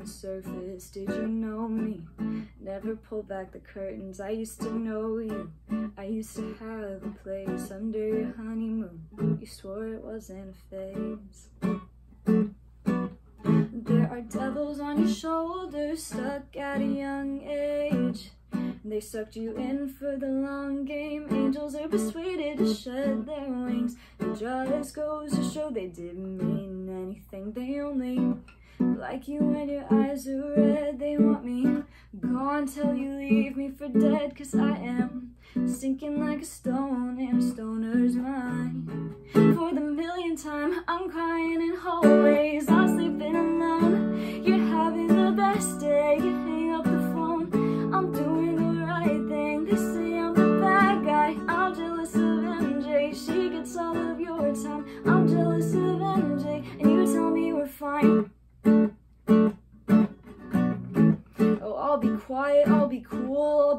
the surface. Did you know me? Never pull back the curtains. I used to know you. I used to have a place under your honeymoon. You swore it wasn't a phase. There are devils on your shoulders, stuck at a young age. They sucked you in for the long game. Angels are persuaded to shed their wings. It just goes to show they didn't mean anything. They only like you when your eyes are red. They want me gone till you leave me for dead. Cause I am sinking like a stone in a stoner's mind. For the millionth time, I'm crying in hallways. I'm sleeping alone. You're having the best day. You hang up the phone. I'm doing the right thing. They say I'm the bad guy. I'm jealous of MJ. She gets all of your time. I'm jealous of MJ. And you tell me we're fine.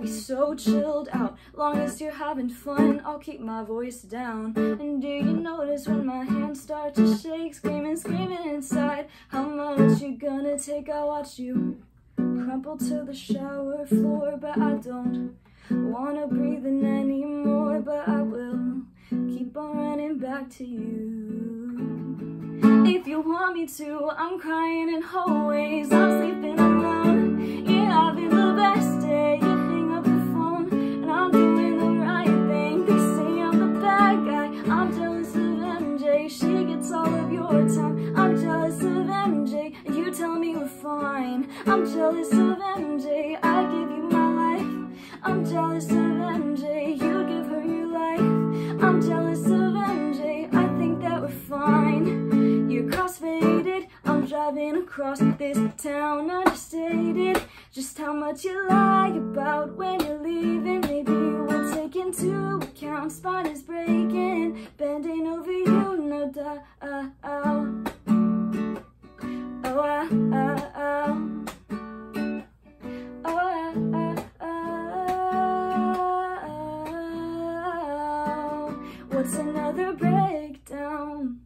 Be so chilled out. Long as you're having fun, I'll keep my voice down. And do you notice when my hands start to shake, screaming, screaming inside? How much you gonna take? I watch you crumple to the shower floor, but I don't wanna breathe in anymore. But I will keep on running back to you. If you want me to, I'm crying and hallways, fine. I'm jealous of MJ, I give you my life. I'm jealous of MJ, you give her your life. I'm jealous of MJ, I think that we're fine. You're crossfaded, I'm driving across this town understated. Just how much you lie about when you're leaving. Maybe you will take into account. Spine is breaking, bending over you, no doubt. What's another breakdown?